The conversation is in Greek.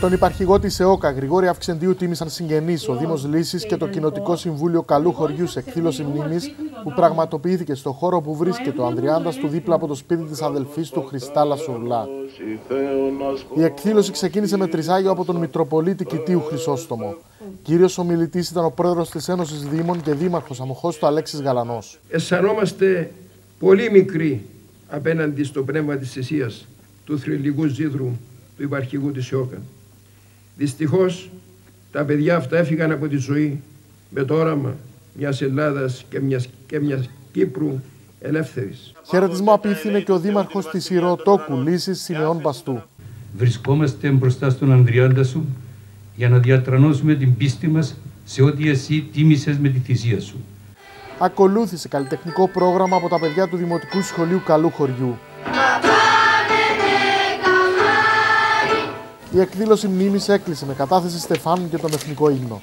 Τον υπαρχηγό της ΕΟΚΑ, Γρηγόρη Αυξεντίου, τίμησαν συγγενείς, ο Δήμος Λύσης και το Κοινοτικό Συμβούλιο Καλού Χωριού σε εκδήλωση μνήμης που πραγματοποιήθηκε στο χώρο που βρίσκεται ο Ανδριάντας του δίπλα από το σπίτι της αδελφής του Χριστάλα Σουρλά. Η εκδήλωση ξεκίνησε με τριζάγιο από τον Μητροπολίτη Κιτίου Χρυσόστομο. Κύριος ομιλητής ήταν ο πρόεδρος της Ένωσης Δήμων και δήμαρχος Αμοχώ του Αλέξης Γαλανός. Αισθανόμαστε πολύ μικροί απέναντι στο πνεύμα της θυσίας του θρηλυκού ζήτρου του υπαρχηγού της ΙΟΚΑ. Δυστυχώς τα παιδιά αυτά έφυγαν από τη ζωή με το όραμα μιας Ελλάδας και μιας, και μιας Κύπρου ελεύθερης. Χαιρετισμό απίθυνε και ο δήμαρχος της Ιρωτόκου, Λύσης Σιμεών Μπαστού. Βρισκόμαστε μπροστά στον Ανδριάντα σου για να διατρανώσουμε την πίστη μας σε ό,τι εσύ τίμησες με τη θυσία σου. Ακολούθησε καλλιτεχνικό πρόγραμμα από τα παιδιά του Δημοτικού Σχολείου Καλού Χωριού. Η εκδήλωση μνήμης έκλεισε με κατάθεση Στεφάνου και τον εθνικό ύμνο.